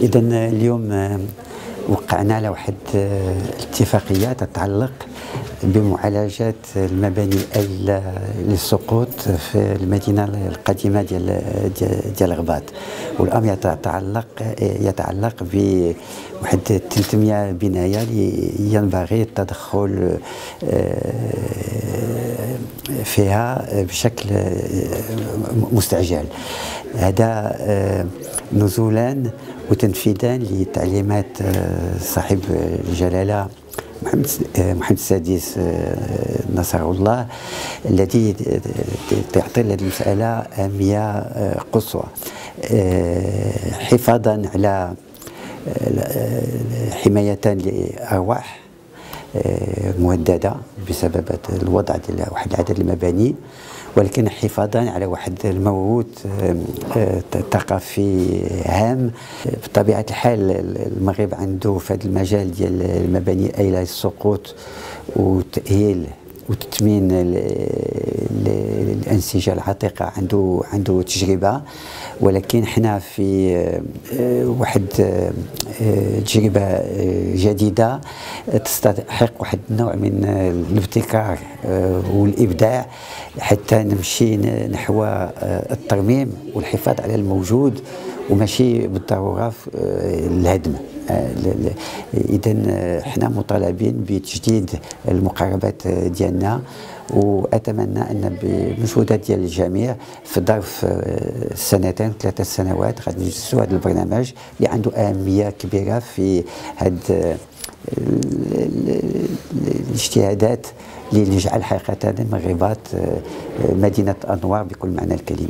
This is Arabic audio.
اذا اليوم وقعنا على واحد الاتفاقيه تتعلق بمعالجه المباني للسقوط في المدينة القديمة ديال ديال غباط. والأمر يتعلق يتعلق بواحد 300 بناية اللي ينبغي التدخل فيها بشكل مستعجل. هذا نزولا وتنفيذا لتعليمات صاحب الجلالة محمد محمد السادس نصره الله الذي تعطي لهذه المسألة أهمية قصوى. حفاظا على حمايه لأرواح مهدده بسبب الوضع ديال واحد العدد المباني ولكن حفاظا على واحد الموروث ثقافي هام. بطبيعة الحال المغرب عنده في هذا المجال ديال المباني ايله السقوط وتأهيل وتثمين الانسجه العتيقة. عنده عنده تجربة ولكن حنا في واحد تجربة جديدة. تستحق واحد النوع من الابتكار والإبداع حتى نمشي نحو الترميم والحفاظ على الموجود وماشي بالضرورة الهدم. اذا حنا مطالبين بتجديد المقاربات ديالنا وأتمنى أن بمجهودات ديال الجميع في ظرف سنتين ثلاثة سنوات غادي نجلسوا هذا البرنامج اللي عنده أهمية كبيرة في هذا الاجتهادات لنجعل حقيقة المغربات مدينة أنوار بكل معنى الكلمة.